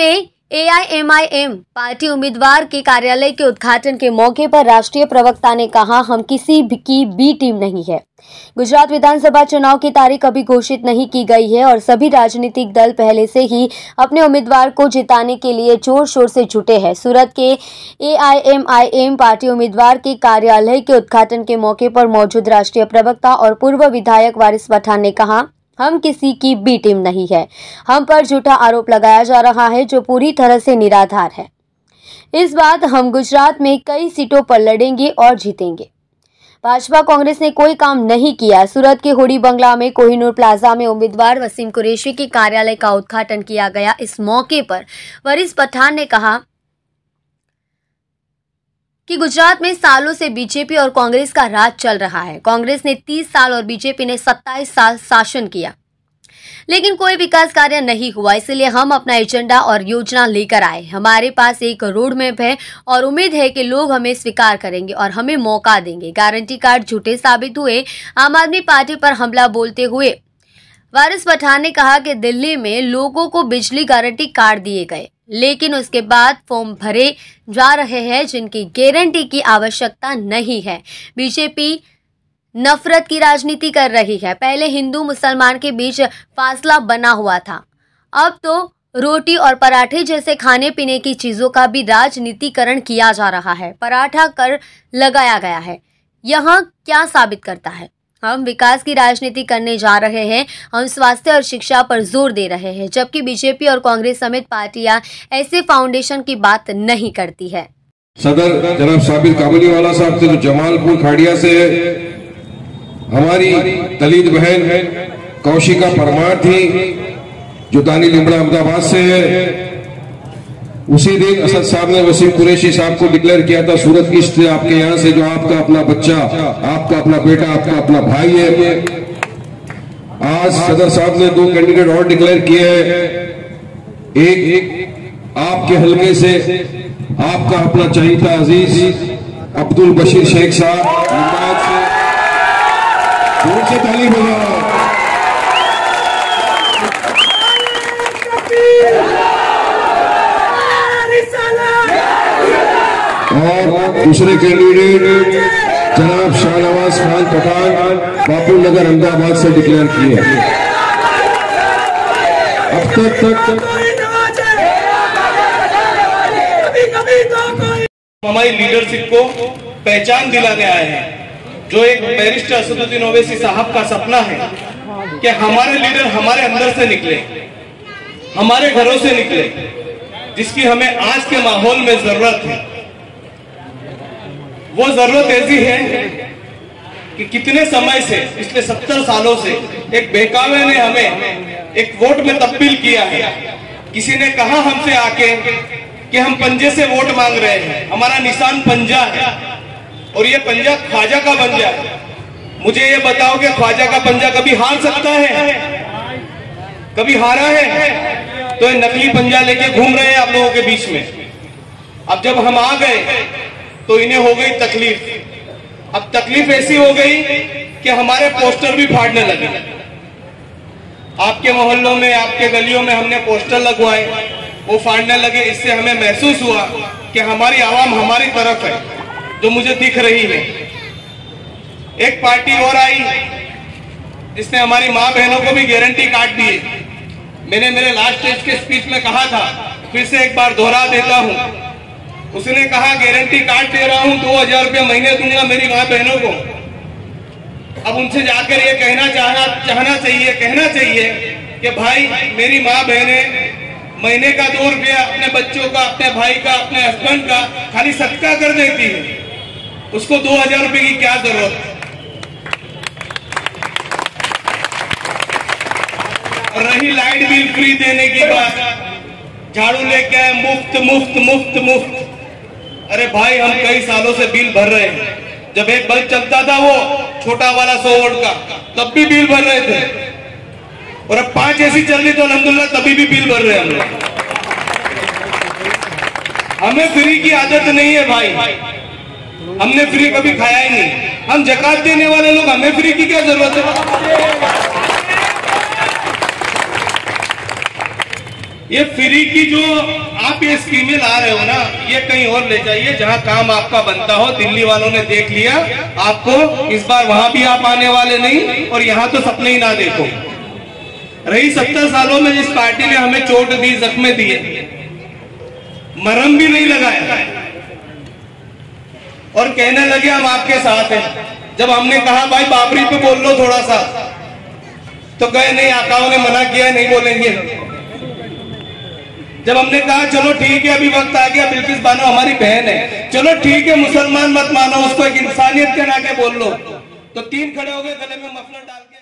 में AIMIM party उम्मीदवार के कार्यालय के उद्घाटन के मौके पर राष्ट्रीय प्रवक्ता ने कहा, हम किसी भी की बी टीम नहीं है। गुजरात विधानसभा चुनाव की तारीख अभी घोषित नहीं की गई है और सभी राजनीतिक दल पहले से ही अपने उम्मीदवार को जिताने के लिए ज़ोर शोर से जुटे हैं। सूरत के एआईएमआईएम पार्टी उम्मीदवार के कार्यालय के उद्घाटन के मौके पर मौजूद राष्ट्रीय प्रवक्ता और पूर्व विधायक वारिस पठान ने कहा हम किसी की बी टीम नहीं है। हम पर झूठा आरोप लगाया जा रहा है, जो पूरी तरह से निराधार है। इस बात हम गुजरात में कई सीटों पर लड़ेंगे और जीतेंगे। भाजपा कांग्रेस ने कोई काम नहीं किया। सूरत के होड़ी बंगला में कोहिनूर प्लाजा में उम्मीदवार वसीम कुरेशी के कार्यालय का उद्घाटन किया गया। इस मौके पर वरिष्ठ पठान ने कहा कि गुजरात में सालों से बीजेपी और कांग्रेस का राज चल रहा है। कांग्रेस ने 30 साल और बीजेपी ने 27 साल शासन किया। लेकिन कोई विकास कार्य नहीं हुआ, इसलिए हम अपना एजेंडा और योजना लेकर आए। हमारे पास एक रोड मैप है और उम्मीद है कि लोग हमें स्वीकार करेंगे और हमें मौका देंगे। गारंटी कार्ड झूठे साबित हुए, आम आदमी पार्टी पर हमला बोलते हुए। वारिस पठान ने कहा कि दिल्ली में लोगों को बिजली गारंटी कार्ड दिए गए। लेकिन उसके बाद फॉर्म भरे जा रहे हैं जिनकी गारंटी की आवश्यकता नहीं है। बीजेपी नफरत की राजनीति कर रही है। पहले हिंदू मुसलमान के बीच फासला बना हुआ था। अब तो रोटी और पराठे जैसे खाने पीने की चीज़ों का भी राजनीतिकरण किया जा रहा है। पराठा कर लगाया गया है। यह क्या साबित करता है? हम विकास की राजनीति करने जा रहे हैं, हम स्वास्थ्य और शिक्षा पर ज़ोर दे रहे हैं, जबकि बीजेपी और कांग्रेस समेत पार्टियाँ ऐसे फाउंडेशन की बात नहीं करती है। सदर जनाब साबिर काबलीवाला साहब से जो जमालपुर खाड़िया से हमारी दलित बहन कौशिका परमार थी, जो दानी लिमड़ा अहमदाबाद से है उसी दिन असद साहब ने वसीम कुरैशी साहब को डिक्लेयर किया था सूरत से आपके यहाँ से जो आपका अपना बच्चा आपका अपना बेटा आपका अपना भाई है। आज सदर साहब ने दो कैंडिडेट और डिक्लेयर किए हैं। एक, एक आपके हलके से आपका अपना चाहिता अज़ीज़ अब्दुल बशीर शेख साहब। से ज़ोर से और दूसरे कैंडिडेट जनाब शाहनवाज खान पठान, बापू नगर अहमदाबाद से डिक्लेयर किए अब तक तक हमारी लीडरशिप को पहचान दिलाने आए हैं। जो एक बैरिस्टर असदुद्दीन ओवैसी साहब का सपना है कि हमारे लीडर हमारे अंदर से निकले, हमारे घरों से निकले, जिसकी हमें आज के माहौल में ज़रूरत है। वो ज़रूरत ऐसी है कि कितने समय से, पिछले सत्तर सालों से एक बेकावे ने हमें एक वोट में तब्दील किया है। किसी ने कहा हमसे आके कि हम पंजे से वोट मांग रहे हैं। हमारा निशान पंजा है और ये पंजा ख्वाजा का पंजा है। मुझे ये बताओ कि ख्वाजा का पंजा कभी हार सकता है? कभी हारा है? तो ये नकली पंजा लेके घूम रहे हैं आप लोगों के बीच में। अब जब हम आ गए तो इन्हें हो गई तकलीफ़। अब तकलीफ़ ऐसी हो गई कि हमारे पोस्टर भी फाड़ने लगे। आपके मोहल्लों में, आपके गलियों में हमने पोस्टर लगवाए, वो फाड़ने लगे। इससे हमें महसूस हुआ कि हमारी आवाम हमारी तरफ़ है, जो मुझे दिख रही है। एक पार्टी और आई, इसने हमारी माँ बहनों को भी गारंटी कार्ड दिए मैंने मेरे लास्ट स्टेज के स्पीच में कहा था, फिर से एक बार दोहरा देता हूँ। उसने कहा गारंटी कार्ड दे रहा हूँ, दो हज़ार रुपया महीने दूँगा मेरी माँ बहनों को। अब उनसे जाकर ये कहना चाहना चाहना चाहिए, कहना चाहिए कि भाई, मेरी माँ बहने महीने का दो रुपया अपने बच्चों का, अपने भाई का, अपने हस्बैंड का खाली सदका कर देती है। उसको दो हज़ार रुपये की क्या ज़रूरत? है रही लाइट बिल फ्री देने की बात। झाड़ू लेके आए, मुफ़्त मुफ़्त मुफ़्त मुफ़्त। अरे भाई, हम कई सालों से बिल भर रहे हैं। जब एक बल्ब चलता था वो, छोटा वाला सौ वोट का, तब भी बिल भर रहे थे। और अब पाँच ऐसी चल रही तो अलहमदुल्ला, तभी भी बिल भर रहे हैं हम लोग। हमें फ्री की आदत नहीं है भाई। हमने फ्री कभी खाया ही नहीं। हम जकात देने वाले लोग, हमें फ्री की क्या ज़रूरत है? ये फ्री की जो आप ये स्कीमें ला रहे हो ना, ये कहीं और ले जाइए, जहाँ काम आपका बनता हो। दिल्ली वालों ने देख लिया, आपको इस बार वहाँ भी आप आने वाले नहीं, और यहाँ तो सपने ही ना देखो। रही सत्तर सालों में जिस पार्टी ने हमें चोट दी, जख्मे दिए, मरम भी नहीं लगाया। और कहने लगे, हम आपके साथ हैं। जब हमने कहा, भाई, बाबरी पे बोल लो थोड़ा सा। तो गए नहीं, आकाओं ने मना किया नहीं बोलेंगे। जब हमने कहा, चलो ठीक है, अभी वक्त आ गया, बिल्किस बानो हमारी बहन है। चलो ठीक है, मुसलमान मत मानो, उसको एक इंसानियत के नाके बोल लो। तो तीन खड़े हो गए, गले में मफलर डाल के।